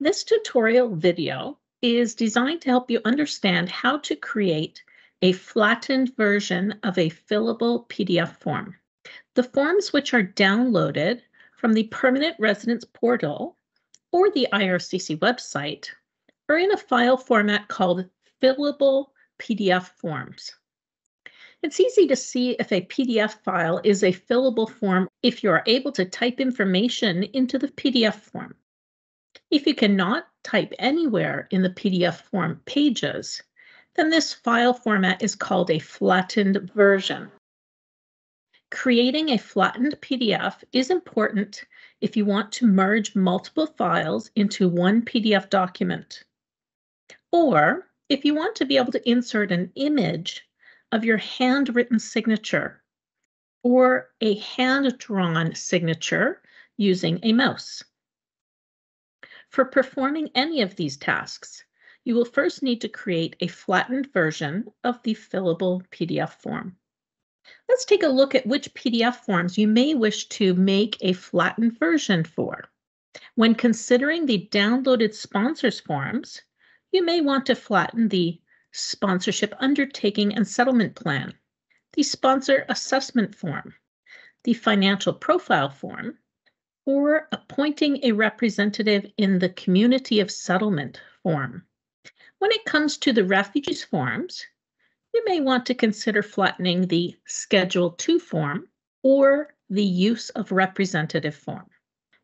This tutorial video is designed to help you understand how to create a flattened version of a fillable PDF form. The forms which are downloaded from the Permanent Residence Portal or the IRCC website are in a file format called fillable PDF forms. It's easy to see if a PDF file is a fillable form if you are able to type information into the PDF form. If you cannot type anywhere in the PDF form pages, then this file format is called a flattened version. Creating a flattened PDF is important if you want to merge multiple files into one PDF document, or if you want to be able to insert an image of your handwritten signature or a hand-drawn signature using a mouse. For performing any of these tasks, you will first need to create a flattened version of the fillable PDF form. Let's take a look at which PDF forms you may wish to make a flattened version for. When considering the downloaded sponsors forms, you may want to flatten the sponsorship undertaking and settlement plan, the sponsor assessment form, the financial profile form, or appointing a representative in the community of settlement form. When it comes to the refugees forms, you may want to consider flattening the Schedule 2 form or the use of representative form.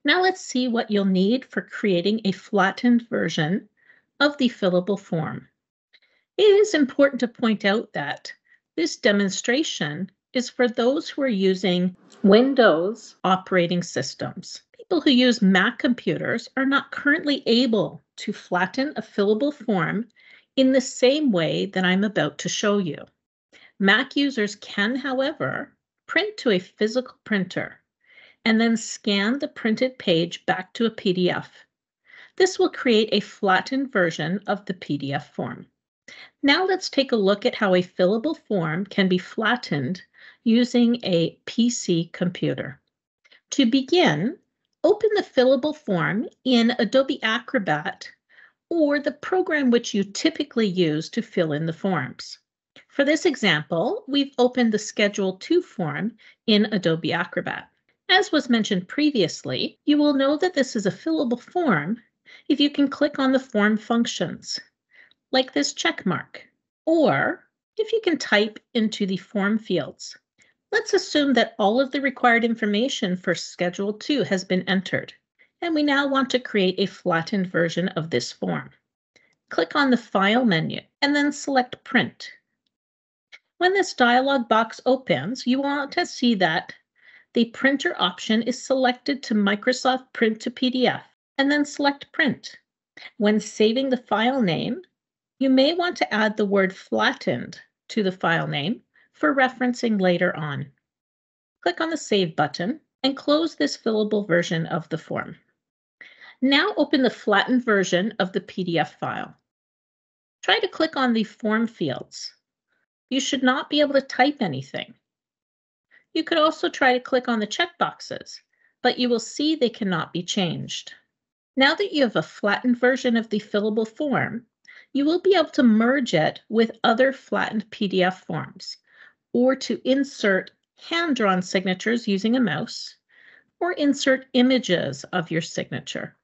Now let's see what you'll need for creating a flattened version of the fillable form. It is important to point out that this demonstration is for those who are using Windows operating systems. People who use Mac computers are not currently able to flatten a fillable form in the same way that I'm about to show you. Mac users can, however, print to a physical printer and then scan the printed page back to a PDF. This will create a flattened version of the PDF form. Now let's take a look at how a fillable form can be flattened using a PC computer. To begin, open the fillable form in Adobe Acrobat or the program which you typically use to fill in the forms. For this example, we've opened the Schedule 2 form in Adobe Acrobat. As was mentioned previously, you will know that this is a fillable form if you can click on the form functions like this check mark, or if you can type into the form fields. Let's assume that all of the required information for Schedule 2 has been entered, and we now want to create a flattened version of this form. Click on the File menu and then select Print. When this dialog box opens, you want to see that the printer option is selected to Microsoft Print to PDF, and then select Print. When saving the file name, you may want to add the word flattened to the file name for referencing later on. Click on the Save button and close this fillable version of the form. Now open the flattened version of the PDF file. Try to click on the form fields. You should not be able to type anything. You could also try to click on the checkboxes, but you will see they cannot be changed. Now that you have a flattened version of the fillable form, you will be able to merge it with other flattened PDF forms or to insert hand-drawn signatures using a mouse or insert images of your signature.